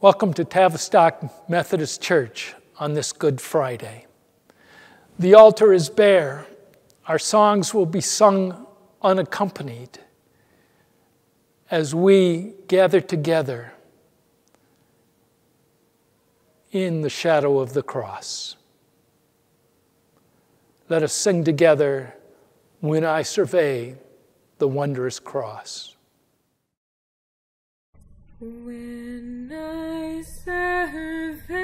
Welcome to Tavistock Methodist Church on this Good Friday. The altar is bare. Our songs will be sung unaccompanied as we gather together in the shadow of the cross. Let us sing together when I survey the wondrous cross. When I survey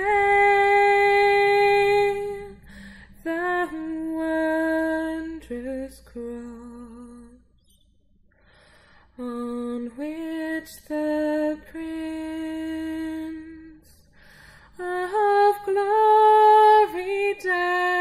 the wondrous cross on which the Prince of Glory died,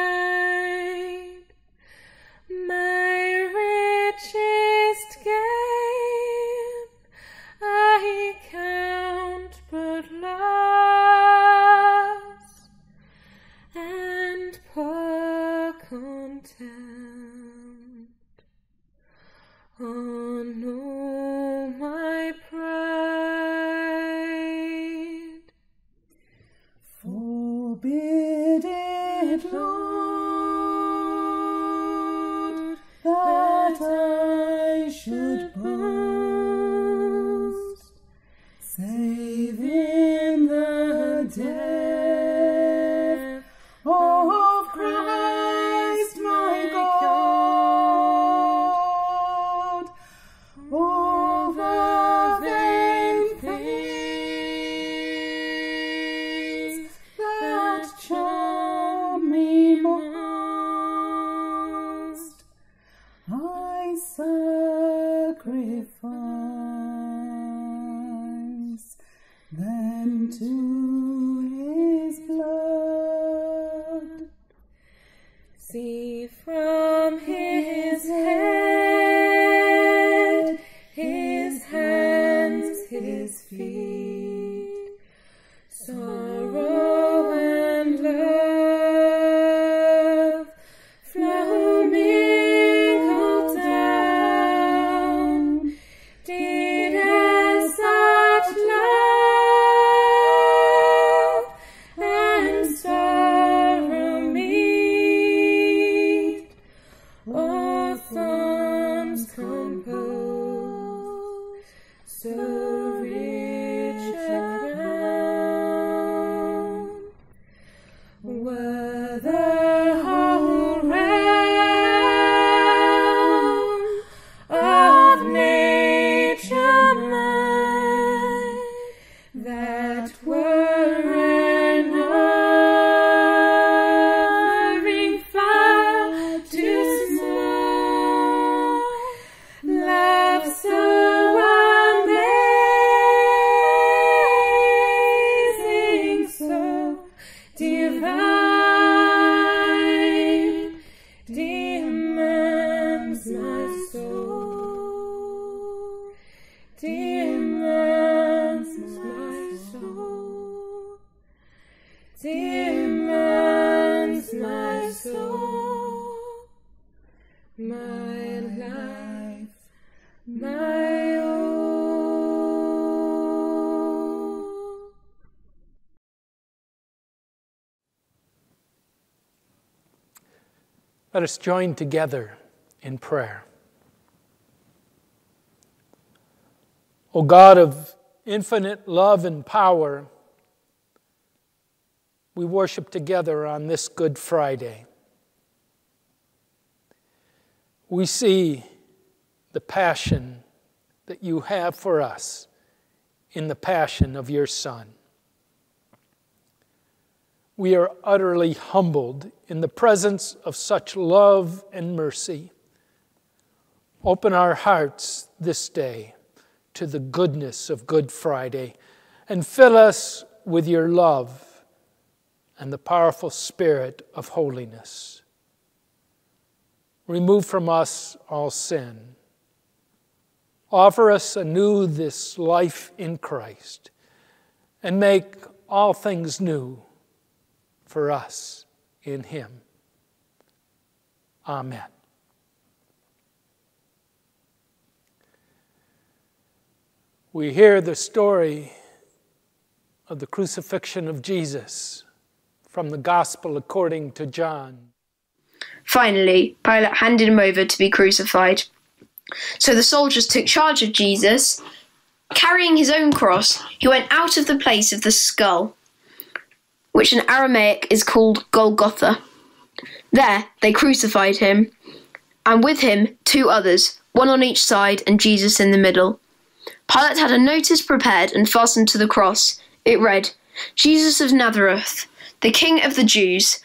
Let us join together in prayer. O God of infinite love and power, we worship together on this Good Friday. We see the passion that you have for us in the passion of your Son. We are utterly humbled in the presence of such love and mercy. Open our hearts this day to the goodness of Good Friday and fill us with your love and the powerful spirit of holiness. Remove from us all sin. Offer us anew this life in Christ and make all things new for us in Him. Amen. We hear the story of the crucifixion of Jesus from the Gospel according to John. Finally, Pilate handed him over to be crucified. So the soldiers took charge of Jesus. Carrying his own cross, he went out of the place of the skull, which in Aramaic is called Golgotha. There they crucified him, and with him two others, one on each side and Jesus in the middle. Pilate had a notice prepared and fastened to the cross. It read, Jesus of Nazareth, the King of the Jews.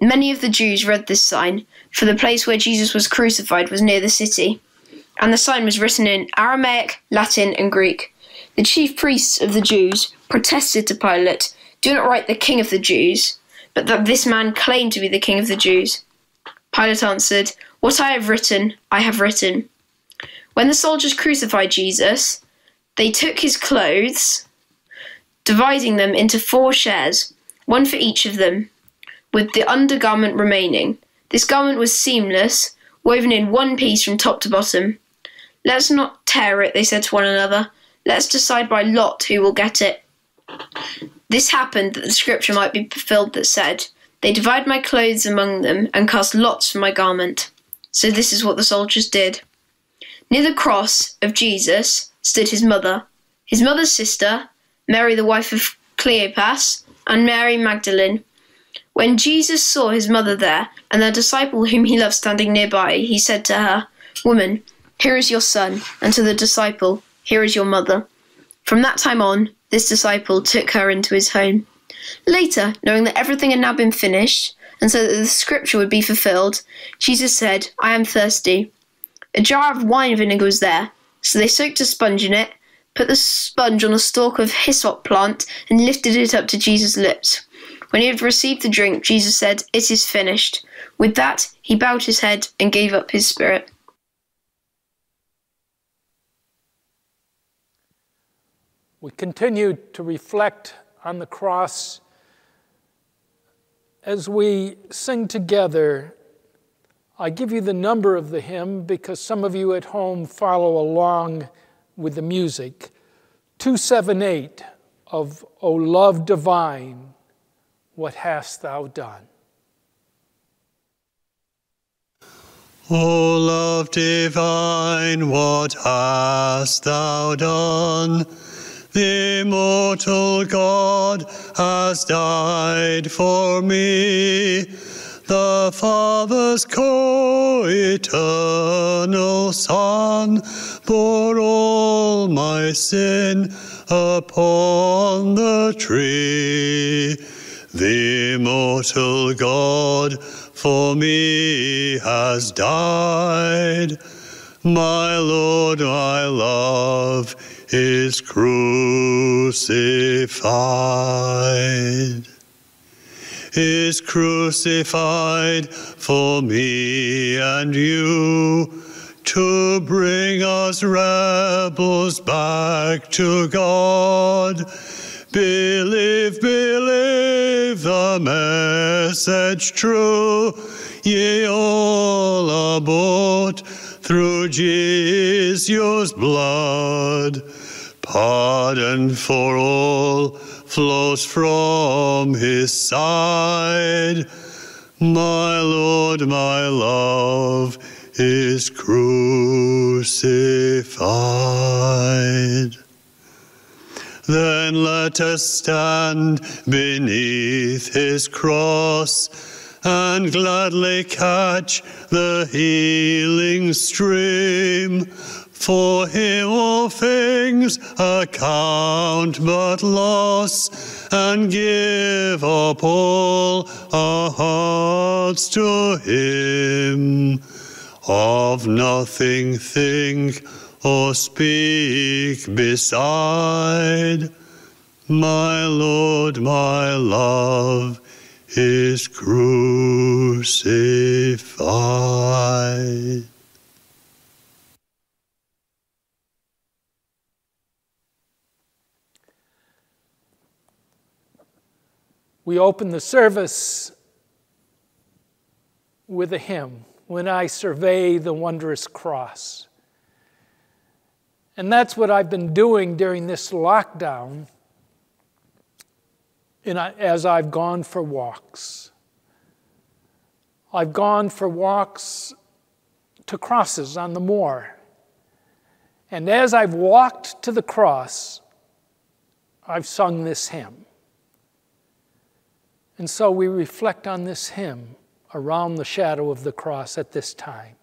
Many of the Jews read this sign, for the place where Jesus was crucified was near the city. And the sign was written in Aramaic, Latin, and Greek. The chief priests of the Jews protested to Pilate, Do not write the King of the Jews, but that this man claimed to be the King of the Jews. Pilate answered, What I have written, I have written. When the soldiers crucified Jesus, they took his clothes, dividing them into four shares, one for each of them, with the undergarment remaining. This garment was seamless, woven in one piece from top to bottom. Let's not tear it, they said to one another. Let's decide by lot who will get it. This happened that the scripture might be fulfilled that said, They divide my clothes among them and cast lots for my garment. So this is what the soldiers did. Near the cross of Jesus stood his mother, his mother's sister, Mary the wife of Cleopas, and Mary Magdalene. When Jesus saw his mother there, and the disciple whom he loved standing nearby, he said to her, Woman, here is your son, and to the disciple, Here is your mother. From that time on, this disciple took her into his home. Later, knowing that everything had now been finished, and so that the scripture would be fulfilled, Jesus said, I am thirsty. A jar of wine vinegar was there, so they soaked a sponge in it, put the sponge on a stalk of hyssop plant, and lifted it up to Jesus' lips. When he had received the drink, Jesus said, It is finished. With that, he bowed his head and gave up his spirit. We continue to reflect on the cross as we sing together. I give you the number of the hymn because some of you at home follow along with the music. 278 of O Love Divine, What Hast Thou Done? O love divine, what hast thou done? The immortal God has died for me. The Father's co-eternal Son bore all my sin upon the tree. The immortal God for me has died. My Lord, my love is crucified. Is crucified for me and you to bring us rebels back to God. Believe, believe the message true, ye all aboard through Jesus' blood. Pardon for all flows from his side. My Lord, my love is crucified. Then let us stand beneath his cross and gladly catch the healing stream. For him all things account but loss, and give up all our hearts to him. Of nothing think or speak beside. My Lord, my love is crucified. We open the service with a hymn, When I Survey the Wondrous Cross. And that's what I've been doing during this lockdown. in, as I've gone for walks. I've gone for walks to crosses on the moor. And as I've walked to the cross, I've sung this hymn. And so we reflect on this hymn around the shadow of the cross at this time.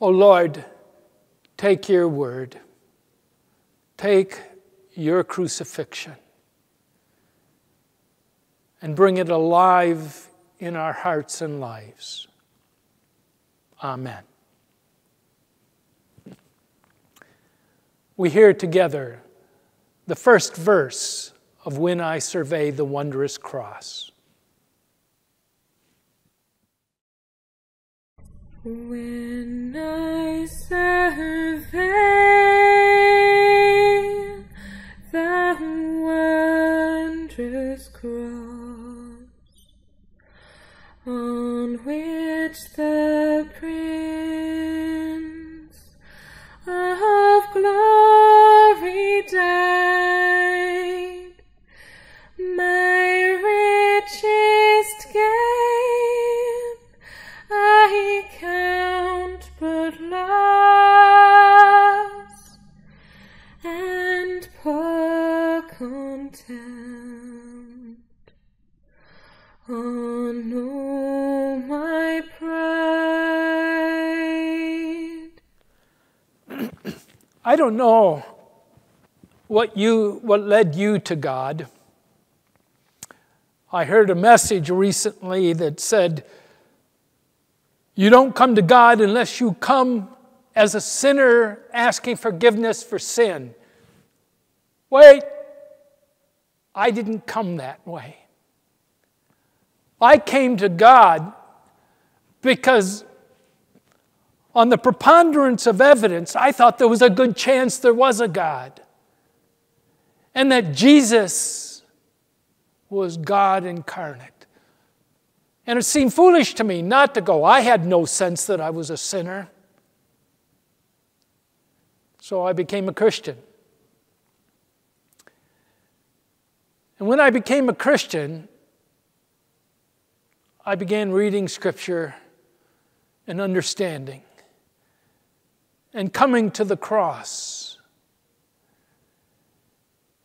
Oh Lord, take your word, take your crucifixion, and bring it alive in our hearts and lives. Amen. We hear together the first verse of When I Survey the Wondrous Cross. When I survey the wondrous cross on which the Prince of Glory died, contempt on all my pride. I don't know what you what led you to God. I heard a message recently that said you don't come to God unless you come as a sinner asking forgiveness for sin. Wait, I didn't come that way. I came to God because, on the preponderance of evidence, I thought there was a good chance there was a God. And that Jesus was God incarnate. And it seemed foolish to me not to go. I had no sense that I was a sinner. So I became a Christian. And when I became a Christian, I began reading Scripture and understanding and coming to the cross.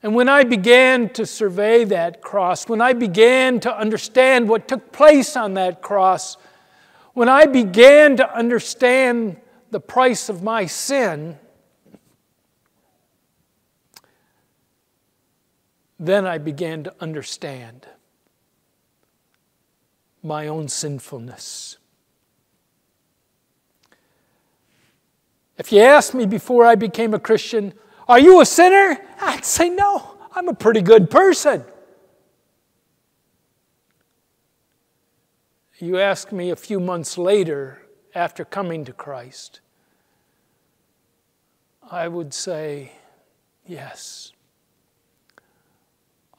And when I began to survey that cross, when I began to understand what took place on that cross, when I began to understand the price of my sin, then I began to understand my own sinfulness. If you asked me before I became a Christian, Are you a sinner? I'd say, No, I'm a pretty good person. You ask me a few months later, after coming to Christ, I would say, Yes.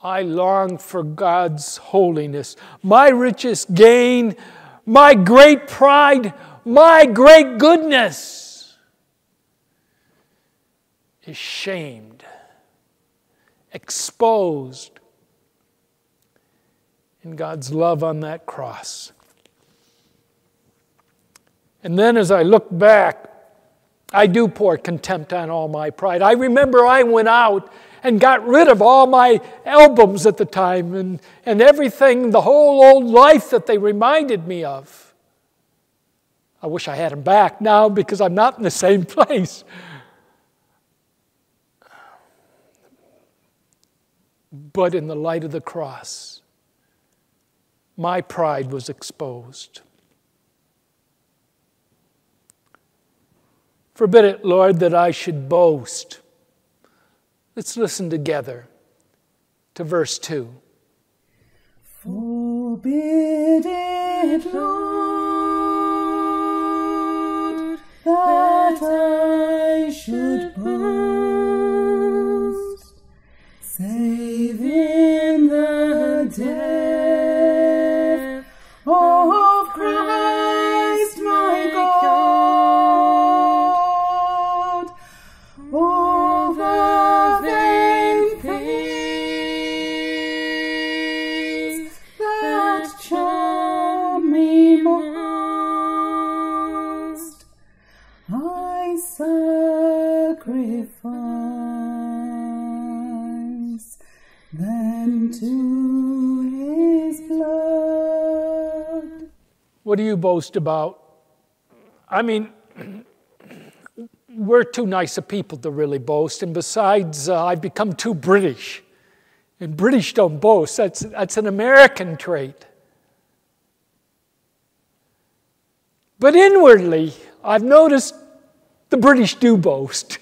I long for God's holiness. My richest gain, my great pride, my great goodness is shamed, exposed in God's love on that cross. And then as I look back, I do pour contempt on all my pride. I remember I went out and got rid of all my albums at the time and, and everything, the whole old life that they reminded me of. I wish I had them back now because I'm not in the same place. But in the light of the cross, my pride was exposed. Forbid it, Lord, that I should boast. Let's listen together to verse 2. Forbid it, Lord, that I should boast, save What do you boast about? I mean, we're too nice a people to really boast, and besides, uh, I've become too British. And British don't boast, that's, that's an American trait. But inwardly, I've noticed the British do boast.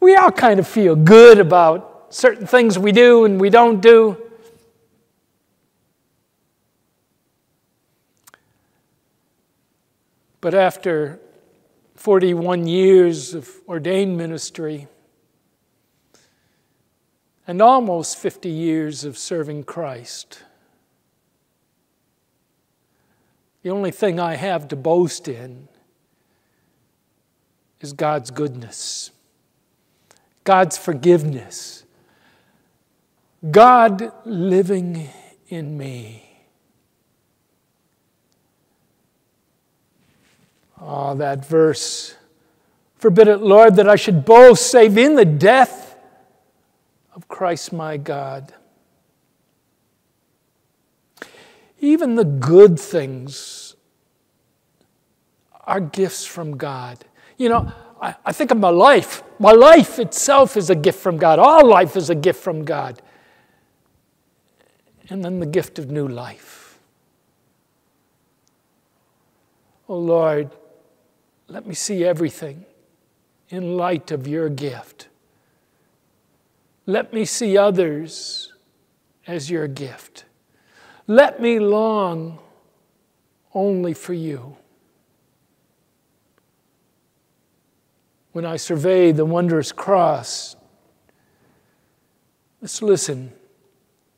We all kind of feel good about certain things we do and we don't do. But after 41 years of ordained ministry and almost 50 years of serving Christ, the only thing I have to boast in is God's goodness, God's forgiveness, God living in me. Oh, that verse. Forbid it, Lord, that I should boast save in the death of Christ my God. Even the good things are gifts from God. You know, I, I think of my life. My life itself is a gift from God. All life is a gift from God. And then the gift of new life. Oh Lord, let me see everything in light of your gift. Let me see others as your gift. Let me long only for you. When I survey the wondrous cross, let's listen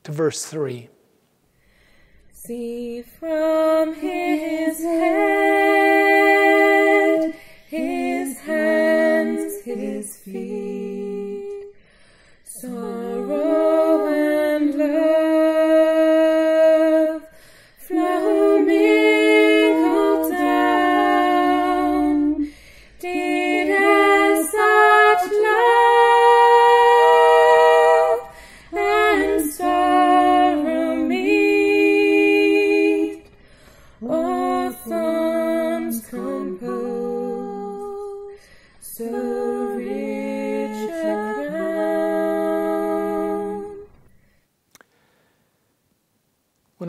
to verse 3. See from his head, his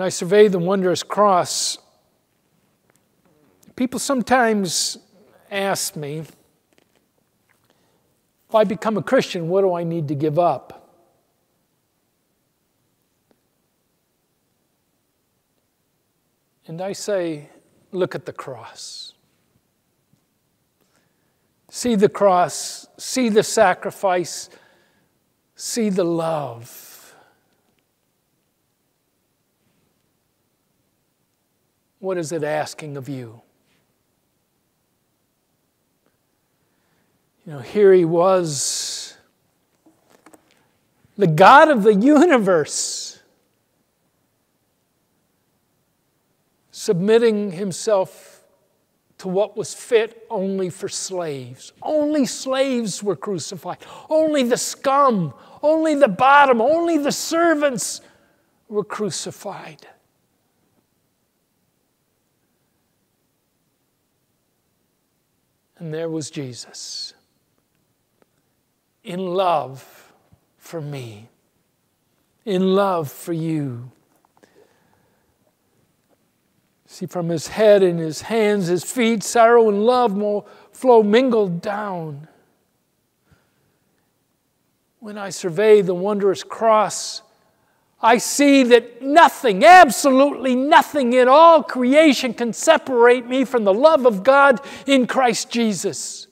I survey the wondrous cross, people sometimes ask me, if I become a Christian, what do I need to give up? And I say, look at the cross. See the cross, see the sacrifice, see the love. What is it asking of you? You know, here he was, the God of the universe, submitting himself to what was fit only for slaves. Only slaves were crucified. Only the scum, only the bottom, only the servants were crucified. And there was Jesus in love for me, in love for you. See, from his head and his hands, his feet, sorrow and love more flow mingled down. When I survey the wondrous cross, I see that nothing, absolutely nothing in all creation can separate me from the love of God in Christ Jesus.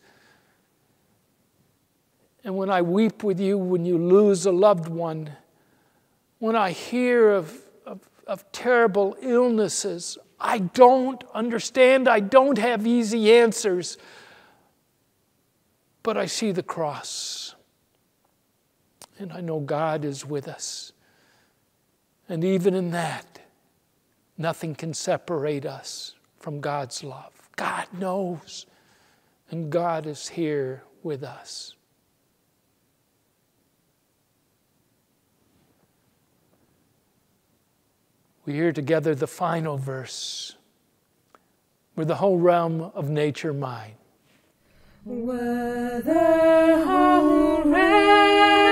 And when I weep with you when you lose a loved one, when I hear of, of, of terrible illnesses, I don't understand, I don't have easy answers, but I see the cross. And I know God is with us. And even in that, nothing can separate us from God's love. God knows, and God is here with us. we hear together the final verse Were the whole realm of nature mine. Were the whole realm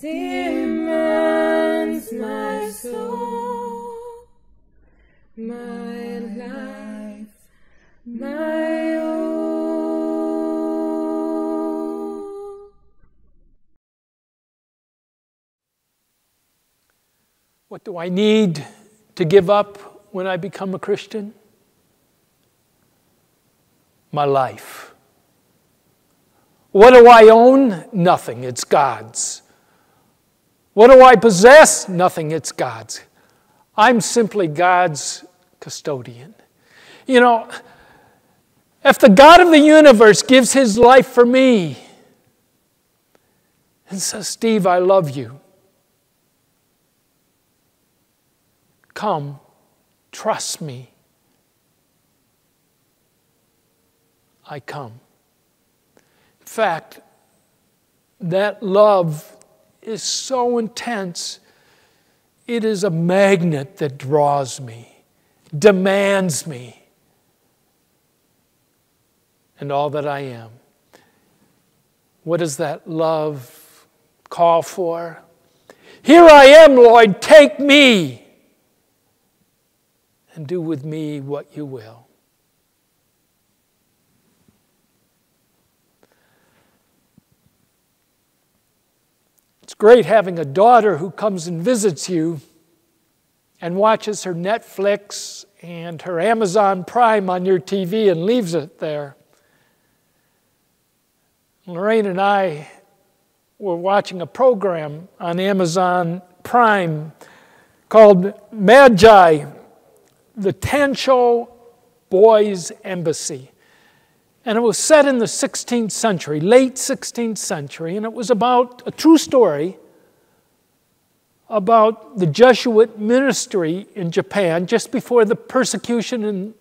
demands my soul, my life, my all. What do I need to give up when I become a Christian? My life. What do I own? Nothing. It's God's. What do I possess? Nothing. It's God's. I'm simply God's custodian. You know, if the God of the universe gives his life for me and says, Steve, I love you. Come, trust me. I come. In fact, that love is so intense, it is a magnet that draws me, demands me, and all that I am. What does that love call for? Here I am, Lord, take me and do with me what you will. Great having a daughter who comes and visits you and watches her Netflix and her Amazon Prime on your TV and leaves it there. Lorraine and I were watching a program on Amazon Prime called Magi, the Tensho Boys Embassy. And it was set in the 16th century, late 16th century, and it was about a true story about the Jesuit ministry in Japan just before the persecution and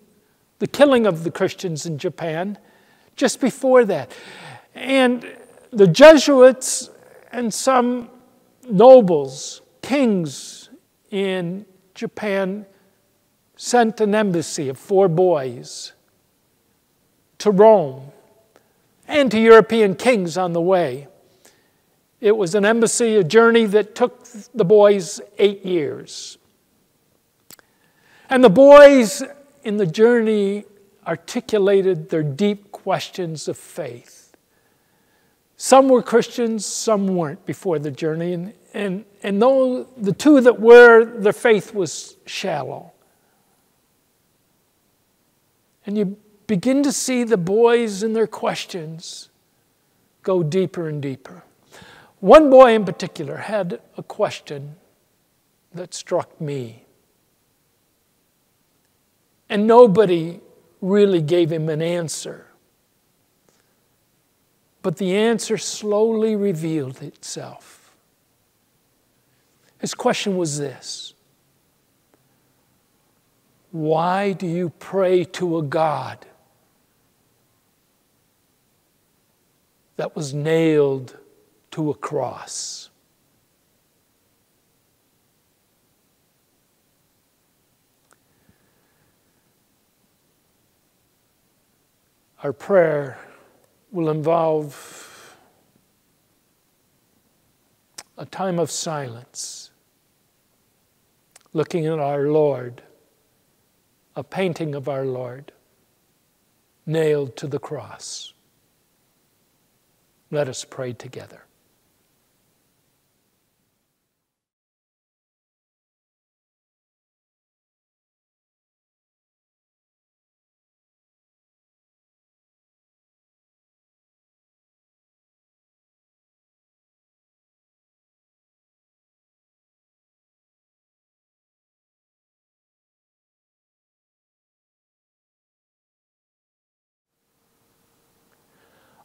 the killing of the Christians in Japan, just before that. And the Jesuits and some nobles, kings in Japan, sent an embassy of four boys to Rome and to European kings on the way. It was an embassy, a journey that took the boys eight years. And the boys in the journey articulated their deep questions of faith. Some were Christians, some weren't before the journey. And, and, and though the two that were, their faith was shallow. And you begin to see the boys and their questions go deeper and deeper. One boy in particular had a question that struck me. And nobody really gave him an answer. But the answer slowly revealed itself. His question was this Why do you pray to a God that was nailed to a cross? Our prayer will involve a time of silence, looking at our Lord, a painting of our Lord, nailed to the cross. Let us pray together.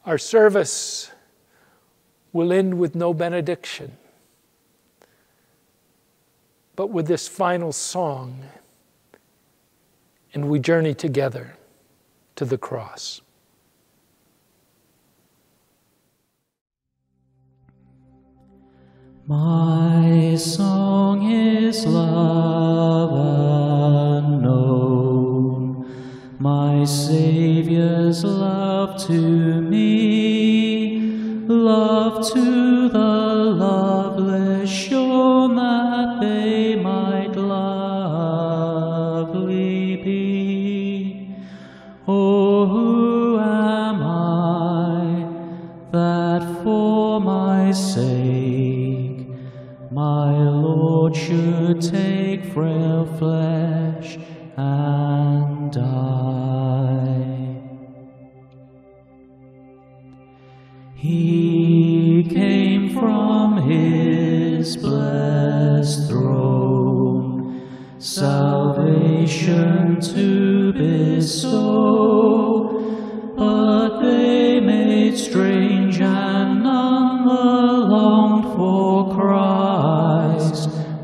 Our service will end with no benediction, but with this final song, and we journey together to the cross. My song is love unknown, my Saviour's love to me, to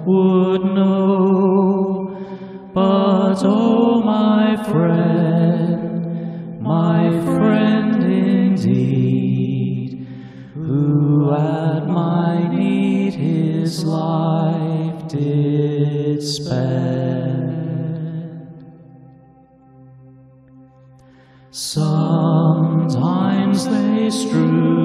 would know. But oh, my friend, my friend indeed, who at my need his life did spend. Sometimes they strew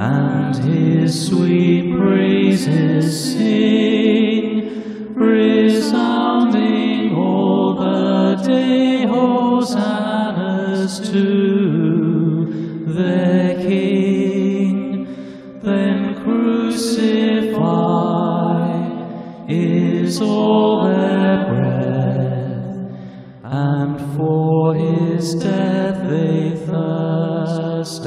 and his sweet praises sing, resounding all the day, hosannas to their King. Then crucify is all their breath, and for his death they thirst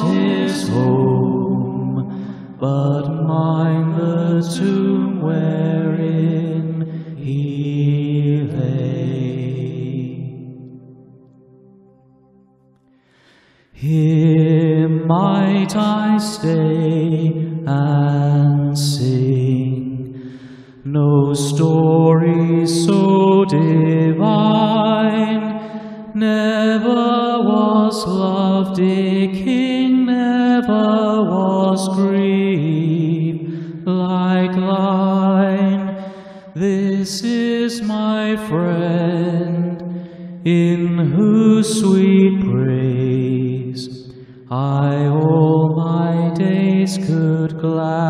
his home, but mine the tomb wherein he lay. Here might I stay friend, in whose sweet praise I all my days could glad.